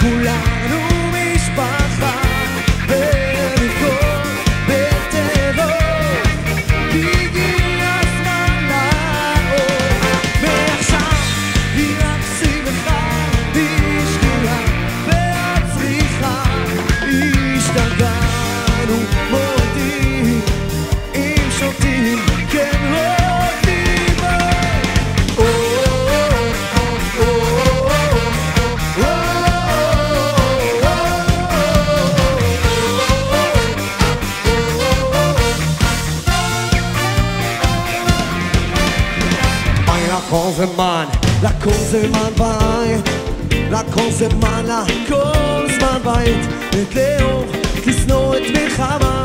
circular לקום זה מן, לכל זה מן בית, לקום זה מן, לכל זמן בית, את לאור, תשנוא את מלחמה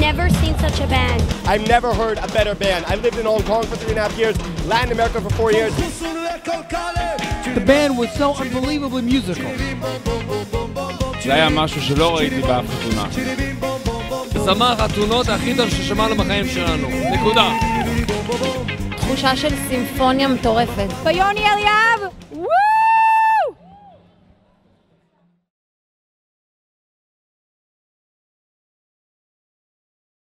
never seen such a band. I've never heard a better band. I lived in Hong Kong for three and a half years, Latin America for four years. The band was so unbelievably musical. זה היה משהו שלא ראיתי באף חתונה. זמר החתונות הכי טוב ששמענו בחיים שלנו. נקודה. תחושה של סימפוניה מטורפת. Yoni Eliav, woo!